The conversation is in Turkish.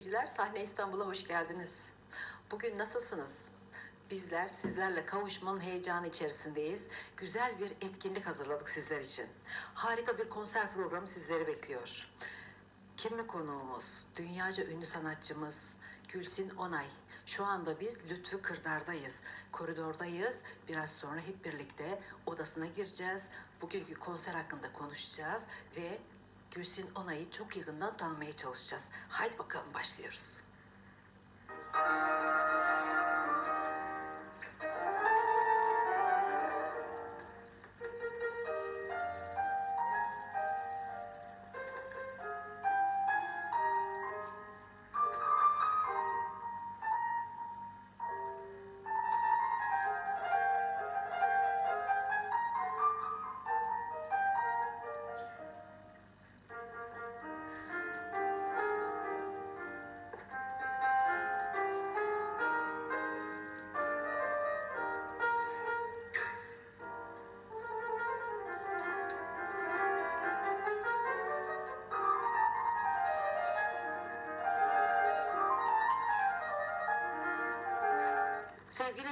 Seyirciler Sahne İstanbul'a hoş geldiniz. Bugün nasılsınız? Bizler sizlerle kavuşmanın heyecanı içerisindeyiz. Güzel bir etkinlik hazırladık sizler için. Harika bir konser programı sizleri bekliyor. Kim mi konuğumuz? Dünyaca ünlü sanatçımız Gülsin Onay. Şu anda biz Lütfü Kırdar'dayız. Koridordayız. Biraz sonra hep birlikte odasına gireceğiz. Bugünkü konser hakkında konuşacağız ve Gülsin Onay'ı çok yakından tanımaya çalışacağız. Haydi bakalım başlıyoruz. Sevgili